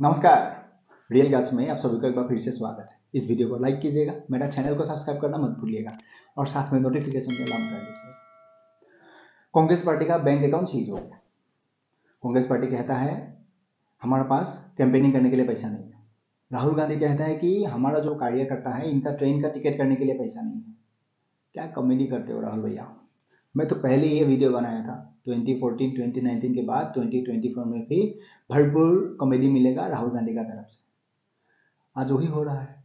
नमस्कार। रियल गाच में आप सभी का एक बार फिर से स्वागत है। इस वीडियो को लाइक कीजिएगा, मेरा चैनल को सब्सक्राइब करना मत भूलिएगा, और साथ में नोटिफिकेशन के अलार्म कर दीजिएगा कांग्रेस पार्टी का बैंक अकाउंट सीज हो गया। कांग्रेस पार्टी कहता है, हमारे पास कैंपेनिंग करने के लिए पैसा नहीं है। राहुल गांधी कहता है कि, हमारा जो कार्यकर्ता है, इनका ट्रेन का टिकट करने के लिए पैसा नहीं है। क्या कॉमेडी करते हो राहुल भैया? मैं तो पहले ये वीडियो बनाया था। 2014 2019 के बाद 2024 में भी भरपूर कॉमेडी मिलेगा राहुल गांधी का तरफ़ से। आज वही हो रहा है।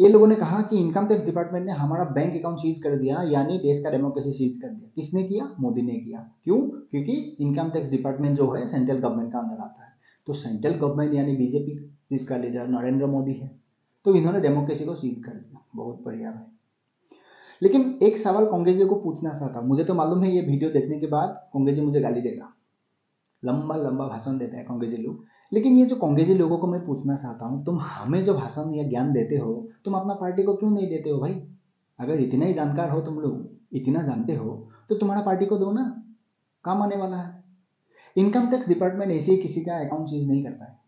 ये लोगों ने कहा कि इनकम टैक्स डिपार्टमेंट ने हमारा बैंक अकाउंट सीज कर दिया, यानी देश का डेमोक्रेसी सीज कर दिया। किसने किया? मोदी ने किया। क्यों? क्योंकि इनकम टैक्स डिपार्टमेंट जो है सेंट्रल गवर्नमेंट का अंदर आता है। तो सेंट्रल गवर्नमेंट यानी बीजेपी जिसका लीडर नरेंद्र मोदी है तो इन्होंने डेमोक्रेसी को सीज कर दिया। बहुत बढ़िया भाई। लेकिन एक सवाल कांग्रेस जी को पूछना चाहता मुझे तो मालूम है ये वीडियो देखने के बाद कांग्रेस जी मुझे गाली देगा। लंबा लंबा भाषण देते हैं कांग्रेसी लोग। लेकिन ये जो कांग्रेसी लोगों को मैं पूछना चाहता हूँ, तुम हमें जो भाषण या ज्ञान देते हो, तुम अपना पार्टी को क्यों नहीं देते हो भाई? अगर इतना ही जानकार हो तुम लोग, इतना जानते हो तो तुम्हारा पार्टी को दो ना। काम आने वाला है। इनकम टैक्स डिपार्टमेंट ऐसे ही किसी का अकाउंट चीज़ नहीं करता है।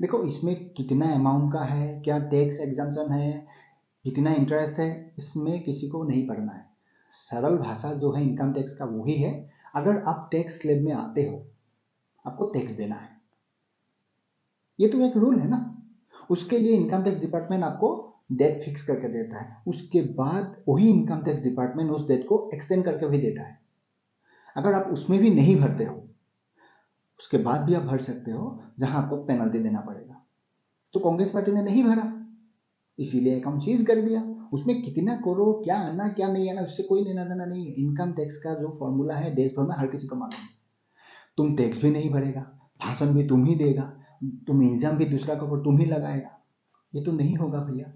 देखो, इसमें कितना अमाउंट का है, क्या टैक्स एग्जामेशन है कितना इंटरेस्ट है, इसमें किसी को नहीं पढ़ना है। सरल भाषा जो है इनकम टैक्स का, वही है। अगर आप टैक्स स्लेब में आते हो, आपको टैक्स देना है। ये तो एक रूल है ना। उसके लिए इनकम टैक्स डिपार्टमेंट आपको डेट फिक्स करके देता है। उसके बाद वही इनकम टैक्स डिपार्टमेंट उस डेट को एक्सटेंड करके भी देता है। अगर आप उसमें भी नहीं भरते हो, उसके बाद भी आप भर सकते हो, जहाँ आपको पेनल्टी देना पड़ेगा। तो कांग्रेस पार्टी ने नहीं भरा। इसीलिए अकाउंट सीज कर दिया उसमें कितना करो क्या आना, क्या नहीं आना, उससे कोई लेना देना नहीं। है इनकम टैक्स का जो फॉर्मूला है देश भर में हर किसी को मालूम है। तुम टैक्स भी नहीं भरेगा, भाषण भी तुम ही देगा, तुम इल्ज़ाम भी दूसरा के तुम ही लगाएगा। ये तो नहीं होगा भैया।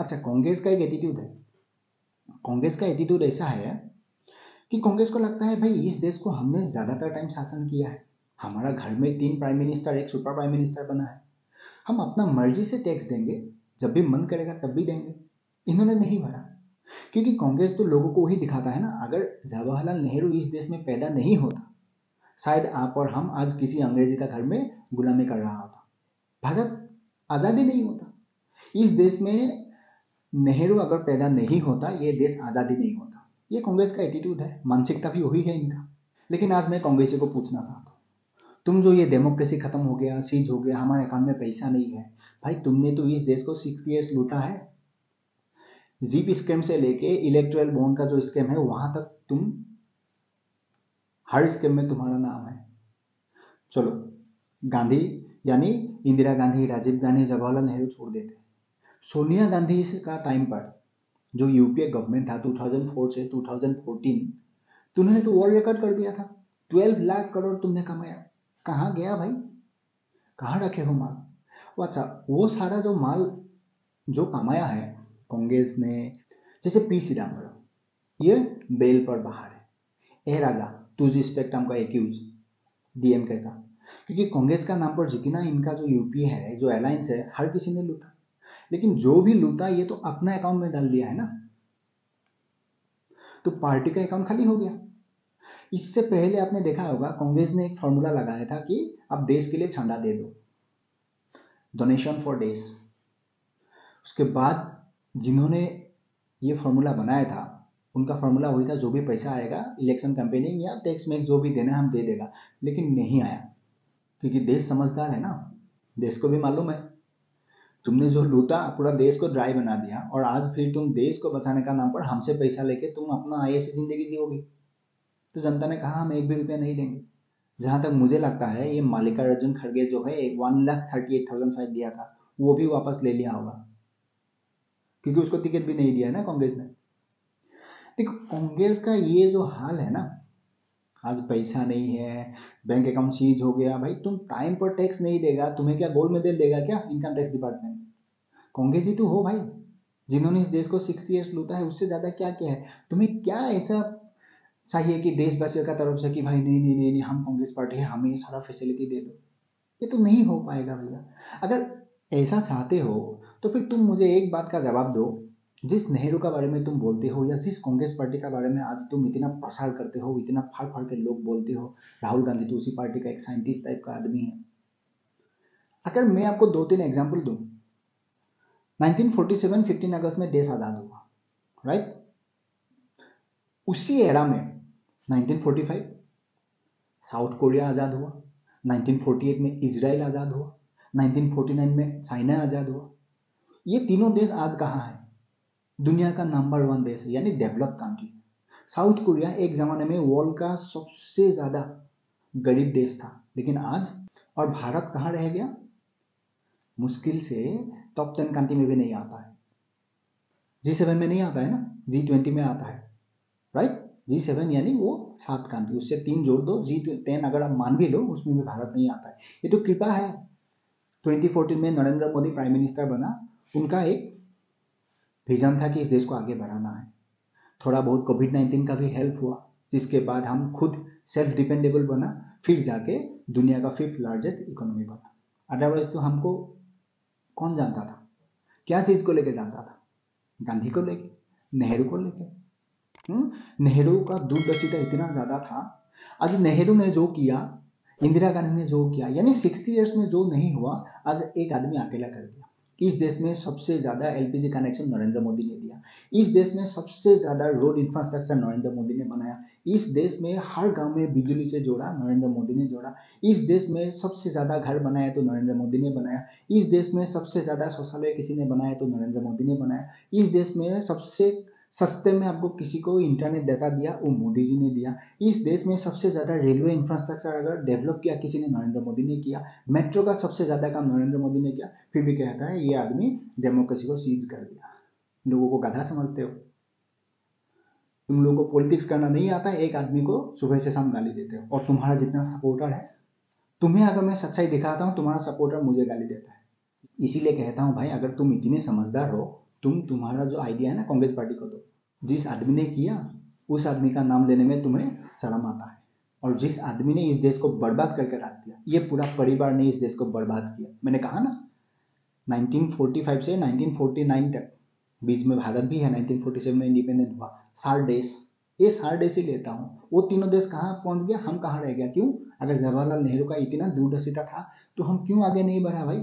अच्छा कांग्रेस का एक एटीट्यूड है। कांग्रेस का एटीट्यूड ऐसा है कि कांग्रेस को लगता है, भाई, इस देश को हमने ज़्यादातर टाइम शासन किया है। हमारा घर में तीन प्राइम मिनिस्टर एक सुपर प्राइम मिनिस्टर बना है। हम अपना मर्ज़ी से टैक्स देंगे जब भी मन करेगा तब भी देंगे। इन्होंने नहीं भरा। क्योंकि कांग्रेस तो लोगों को वही दिखाता है ना, अगर जवाहरलाल नेहरू इस देश में पैदा नहीं होता, शायद आप और हम आज किसी अंग्रेज़ी का घर में गुलामी कर रहा होता। भारत आज़ादी नहीं होता। इस देश में नेहरू अगर पैदा नहीं होता, ये देश आज़ादी नहीं होता। ये कांग्रेस का एटीट्यूड है, मानसिकता भी वही है इनका। लेकिन आज मैं कांग्रेसी को पूछना चाहता हूँ। तुम जो ये डेमोक्रेसी खत्म हो गया सीज हो गया, हमारे अकाउंट में पैसा नहीं है। भाई, तुमने तो इस देश को सिक्स ईयर्स लूटा है। जीप स्कैम से लेके इलेक्ट्रल बॉन्ड का जो स्कैम है, वहाँ तक तुम, हर स्कैम में तुम्हारा नाम है। चलो, गांधी, यानी इंदिरा गांधी, राजीव गांधी, जवाहरलाल नेहरू छोड़ देते सोनिया गांधी का टाइम पर, जो यूपीए गवर्नमेंट था 2004 से 2014 तुमने तो वर्ल्ड रिकॉर्ड कर दिया था। 12 लाख करोड़ तुमने कमाया। कहाँ गया भाई? कहाँ रखे हो माल? वो अच्छा वो सारा जो माल जो कमाया है कांग्रेस ने, जैसे पी चिदम्बरम ये बेल पर बाहर है। ए राजा टू स्पेक्ट्रम का एक्यूज डीएमके का क्योंकि कांग्रेस का नाम पर जितना इनका जो यूपीए है, जो अलायंस है, हर किसी ने लूटा। लेकिन जो भी लूटा, ये तो अपना अकाउंट में डाल दिया है ना? तो पार्टी का अकाउंट खाली हो गया। इससे पहले आपने देखा होगा, कांग्रेस ने एक फॉर्मूला लगाया था कि आप देश के लिए छंदा दे दो। डोनेशन फॉर देश उसके बाद जिन्होंने ये फॉर्मूला बनाया था, उनका फॉर्मूला वही था, जो भी पैसा आएगा इलेक्शन कैंपेनिंग या टैक्स मैक्स जो भी देना हम दे देगा। लेकिन नहीं आया, क्योंकि देश समझदार है ना। देश को भी मालूम है। तुमने जो लूटा, पूरा देश को ड्राई बना दिया, और आज फिर तुम देश को बचाने का नाम पर हमसे पैसा लेके तुम अपना आई ज़िंदगी जियोगी। तो जनता ने कहा, हम एक भी रुपया नहीं देंगे। जहाँ तक मुझे लगता है, ये मालिकार्जुन खड़गे जो है one lakh thirty eight thousand शायद दिया था, वो भी वापस ले लिया होगा। क्योंकि उसको टिकट भी नहीं दिया है ना कांग्रेस ने। देखो, कांग्रेस का ये जो हाल है ना, आज पैसा नहीं है बैंक अकाउंट सीज हो गया, भाई, तुम टाइम पर टैक्स नहीं देगा, तुम्हें क्या गोल्ड मेडल देगा क्या इनकम टैक्स डिपार्टमेंट कांग्रेस ही तो हो भाई, जिन्होंने इस देश को सिक्स ईयर्स लूटा है, उससे ज़्यादा क्या क्या है? तुम्हें क्या ऐसा चाहिए कि देशवासियों का तरफ़ से कि भाई नहीं नहीं नहीं नहीं, हम कांग्रेस पार्टी है, हमें सारा फैसिलिटी दे दो। ये तो नहीं हो पाएगा भैया। अगर ऐसा चाहते हो तो फिर तुम मुझे एक बात का जवाब दो। जिस नेहरू का बारे में तुम बोलते हो या जिस कांग्रेस पार्टी का बारे में आज तुम इतना प्रसार करते हो, इतना फाड़ फाड़ के लोग बोलते हो, राहुल गांधी तो उसी पार्टी का एक साइंटिस्ट टाइप का आदमी है। अगर मैं आपको दो तीन एग्ज़ाम्पल दूँ 1947 15 अगस्त में देश आज़ाद हुआ राइट उसी एरा में 1945 साउथ कोरिया आज़ाद हुआ। 1948 में इसराइल आज़ाद हुआ। 1949 में चाइना आज़ाद हुआ। ये तीनों देश आज कहाँ है? दुनिया का नंबर वन देश है, यानी डेवलप कंट्री साउथ कोरिया एक ज़माने में वर्ल्ड का सबसे ज़्यादा गरीब देश था। लेकिन आज, और भारत कहाँ रह गया? मुश्किल से टॉप टेन कंट्री में भी नहीं आता है। जी सेवन में नहीं आता है ना? जी ट्वेंटी में आता है। जी सेवन यानी वो सात कंट्री उससे तीन जोड़ दो जी टेन अगर आप मान भी लो, उसमें भी भारत नहीं आता है। ये तो कृपा है। 2014 में नरेंद्र मोदी प्राइम मिनिस्टर बना, उनका एक विजन था कि इस देश को आगे बढ़ाना है। थोड़ा बहुत कोविड नाइन्टीन का भी हेल्प हुआ, जिसके बाद हम खुद सेल्फ डिपेंडेबल बना, फिर जाके दुनिया का फिफ्थ लार्जेस्ट इकोनॉमी बना। अदरवाइज़ तो हमको कौन जानता था? क्या चीज़ को लेके जानता था? गांधी को लेके, नेहरू को लेके? नेहरू का दूरदर्शिता इतना ज़्यादा था। आज नेहरू ने जो किया, इंदिरा गांधी ने जो किया, यानी सिक्सटी ईयर्स में जो नहीं हुआ, आज एक आदमी अकेला कर दिया। इस देश में सबसे ज़्यादा एलपीजी कनेक्शन नरेंद्र मोदी ने दिया। इस देश में सबसे ज़्यादा रोड इंफ्रास्ट्रक्चर नरेंद्र मोदी ने बनाया। इस देश में हर गाँव में बिजली से जोड़ा, नरेंद्र मोदी ने जोड़ा। इस देश में सबसे ज़्यादा घर बनाया तो नरेंद्र मोदी ने बनाया। इस देश में सबसे ज़्यादा शौचालय किसी ने बनाया तो नरेंद्र मोदी ने बनाया। इस देश में सबसे सस्ते में आपको किसी को इंटरनेट डेटा दिया, वो मोदी जी ने दिया। इस देश में सबसे ज़्यादा रेलवे इंफ्रास्ट्रक्चर अगर डेवलप किया किसी ने, नरेंद्र मोदी ने किया मेट्रो का सबसे ज़्यादा काम नरेंद्र मोदी ने किया, फिर भी कहता है, ये आदमी डेमोक्रेसी को सीज कर दिया। लोगों को गधा समझते हो। तुम लोगों को पॉलिटिक्स करना नहीं आता, एक आदमी को सुबह से शाम गाली देते हो, और तुम्हारा जितना सपोर्टर है, तुम्हें अगर मैं सच्चाई दिखाता हूँ, तुम्हारा सपोर्टर मुझे गाली देता है। इसीलिए कहता हूँ भाई, अगर तुम इतने समझदार हो तुम तुम्हारा जो आइडिया है ना कांग्रेस पार्टी को तो जिस आदमी ने किया, उस आदमी का नाम लेने में तुम्हें शर्म आता है। और जिस आदमी ने इस देश को बर्बाद करके रख दिया, ये पूरा परिवार ने इस देश को बर्बाद किया। मैंने कहा ना 1945 से 1949 तक, बीच में भारत भी है 1947 में इंडिपेंडेंट हुआ। सार देश, ये सार देश ही लेता हूँ। वो तीनों देश कहाँ पहुँच गया, हम कहाँ रह गया? क्यों? अगर जवाहरलाल नेहरू का इतना दूरदर्शिता था तो हम क्यों आगे नहीं बढ़ा भाई?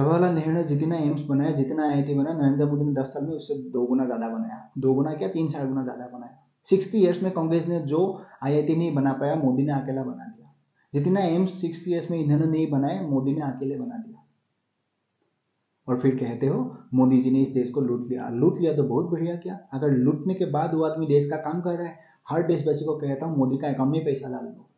जवाहरलाल नेहरू ने जितना एम्स बनाया, जितना आई बनाया, नरेंद्र मोदी ने दस साल में उससे दो गुना ज़्यादा बनाया। दो गुना क्या? तीन चार गुना ज़्यादा बनाया। सिक्सटी ईयर्स में कांग्रेस ने जो आईआईटी नहीं बना पाया, मोदी ने अकेला बना दिया। जितना एम्स सिक्सटी ईयर्स में इन्होंने नहीं बनाया मोदी ने अकेले बना दिया। और फिर कहते हो, मोदी जी ने इस देश को लूट लिया। लूट लिया तो बहुत बढ़िया क्या। अगर लूटने के बाद वो आदमी देश का काम कर रहा है, हर देशवासी को कहता हूँ, मोदी का अकाउंट में पैसा डाल दो।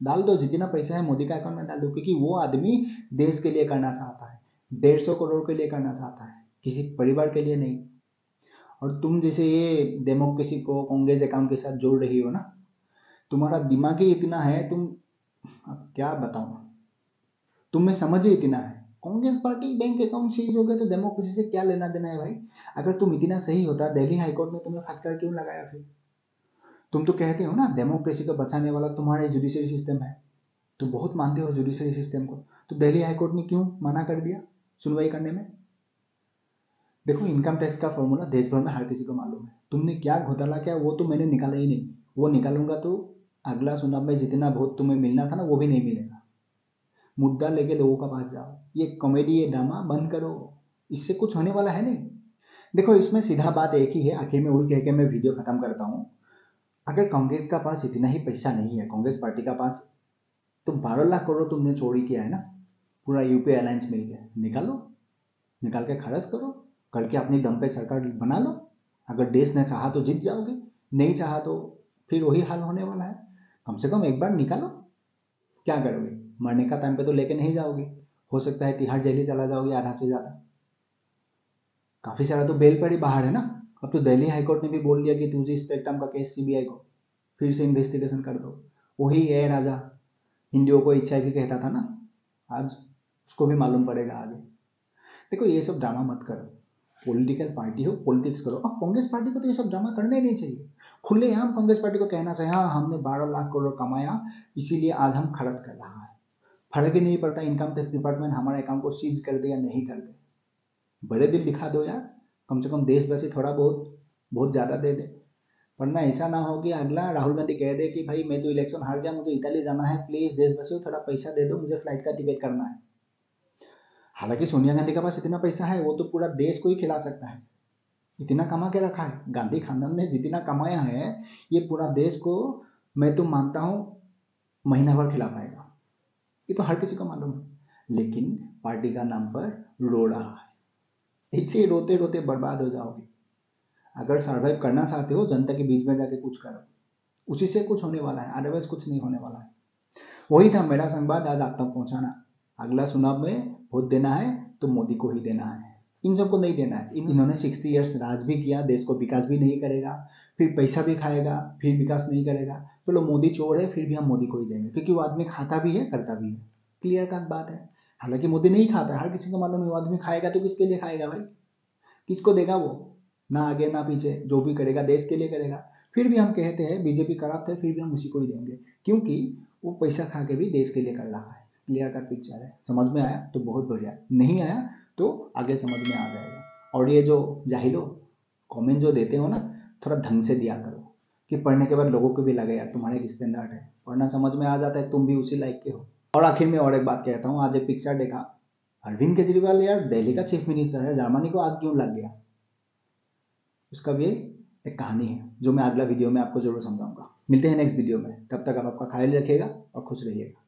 डाल दो, जितना पैसा है मोदी का अकाउंट में डाल दो, क्योंकि वो आदमी देश के लिए करना चाहता है। डेढ़ सौ करोड़ के लिए करना चाहता है, किसी परिवार के लिए नहीं। और तुम जैसे ये डेमोक्रेसी को कांग्रेस अकाउंट के साथ जोड़ रही हो ना, तुम्हारा दिमाग ही इतना है, तुम, अब क्या बताऊँ? तुम्हें समझ ही इतना है। Congress party bank account seize हो गया तो डेमोक्रेसी से क्या लेना देना है भाई? अगर तुम इतना सही होता, दिल्ली हाईकोर्ट ने तुम्हें फटकार क्यों लगाया फिर? तुम तो कहते हो ना डेमोक्रेसी को बचाने वाला तुम्हारा जुडिशरी सिस्टम है। तुम बहुत मानते हो जुडिशरी सिस्टम को। तो दिल्ली हाईकोर्ट ने क्यों मना कर दिया? सुनवाई करने में? देखो इनकम टैक्स का फॉर्मूला देश भर में हर किसी को मालूम है। तुमने क्या घोटाला किया, वो तो मैंने निकाला ही नहीं। वो निकालूँगा तो अगला चुनाव में जितना वोट तुम्हें मिलना था ना, वो भी नहीं मिलेगा। मुद्दा लेके लोगों का पास जाओ। ये कॉमेडी ये ड्रामा बंद करो। इससे कुछ होने वाला है नहीं। देखो, इसमें सीधा बात एक ही है। आखिर में उड़ कह के मैं वीडियो खत्म करता हूँ। अगर कांग्रेस का पास इतना ही पैसा नहीं है, कांग्रेस पार्टी का पास तो बारह लाख करोड़ तुमने चोरी किया है ना? पूरा यूपी अलायंस मिल गया। निकालो, निकाल के खर्च करो करके अपनी दम पे सरकार बना लो। अगर देश ने चाहा तो जीत जाओगे, नहीं चाहा तो फिर वही हाल होने वाला है। कम से कम एक बार निकालो। क्या करोगे? मरने का टाइम पे तो लेके नहीं जाओगे। हो सकता है तिहाड़ जेल ही चला जाओगे, आधा से ज़्यादा। काफ़ी सारा तो बेल पर ही बाहर है ना? अब तो दिल्ली हाईकोर्ट ने भी बोल दिया कि तुझे स्पेक्ट्रम का केस सीबीआई को, फिर से इन्वेस्टिगेशन कर दो। वही है राजा। हिंदुओं को भी कहता था ना? आज उसको भी मालूम पड़ेगा आगे। देखो, ये सब ड्रामा मत करो। पॉलिटिकल पार्टी हो पॉलिटिक्स करो। अब कांग्रेस पार्टी को तो ये सब ड्रामा करना ही नहीं चाहिए। खुले हम कांग्रेस पार्टी को कहना चाहिए हाँ हमने बारह लाख करोड़ कमाया, इसीलिए आज हम खर्च कर रहा है। फ़र्क ही नहीं पड़ता इनकम टैक्स डिपार्टमेंट हमारे अकाउंट को सीज कर दे या नहीं कर दे। बड़े दिल दिखा दो यार। कम से कम देशवासी थोड़ा बहुत बहुत ज़्यादा दे दे। वरना ऐसा ना हो कि अगला राहुल गांधी कह दे कि, भाई, मैं तो इलेक्शन हार गया, मुझे इताली जाना है प्लीज़ देशवासियों, थोड़ा पैसा दे दो, मुझे फ़्लाइट का टिकट करना है। हालाँकि सोनिया गांधी के पास इतना पैसा है, वो तो पूरा देश को ही खिला सकता है। इतना कमा के रखा है। गांधी खानदान ने जितना कमाया है, ये पूरा देश को मैं तो मानता हूँ, महीना भर खिला पाएगा। ये तो हर किसी को मालूम है। लेकिन पार्टी का नाम पर रो रहा है। इसे रोते रोते बर्बाद हो जाओगे। अगर सर्वाइव करना चाहते हो, जनता के बीच में जाके कुछ करो। उसी से कुछ होने वाला है। अदरवाइज़ कुछ नहीं होने वाला है। वही था मेरा संवाद। आज आप तक पहुंचाना। अगला चुनाव में वोट देना है तो मोदी को ही देना है। इन सबको नहीं देना है। इन, इन्होंने सिक्सटी ईयर्स राज भी किया, देश को विकास भी नहीं करेगा, फिर पैसा भी खाएगा, फिर विकास नहीं करेगा। तो मोदी चोर है, फिर भी हम मोदी को ही देंगे, क्योंकि वो आदमी खाता भी है, करता भी है। क्लियर कट बात है। हालाँकि मोदी नहीं खाता, हर किसी को मालूम है, वो आदमी खाएगा तो किसके लिए खाएगा भाई? किसको देगा वो? ना आगे, ना पीछे, जो भी करेगा, देश के लिए करेगा। फिर भी हम कहते हैं, बीजेपी करप्ट है, फिर भी हम उसी को ही देंगे, क्योंकि वो पैसा खा के भी देश के लिए कर रहा है। क्लियर कट पिक्चर है। समझ में आया? तो बहुत बढ़िया। नहीं आया तो आगे समझ में आ जाएगा। और ये जो जाहिलो कमेंट जो देते हो ना, थोड़ा ढंग से दिया करो कि पढ़ने के बाद लोगों को भी लगे, यार, तुम्हारे एक स्टैंडर्ड है? पढ़ना समझ में आ जाता है तुम भी उसी लाइक के हो। और आखिर में और एक बात कहता हूँ, आज एक पिक्चर देखा। अरविंद केजरीवाल, यार, दिल्ली का चीफ मिनिस्टर है, जर्मनी को आग क्यों लग गया? उसका भी एक कहानी है, जो मैं अगला वीडियो में आपको ज़रूर समझाऊँगा। मिलते हैं नेक्स्ट वीडियो में। तब तक आप आपका ख्याल रखिएगा और खुश रहिएगा।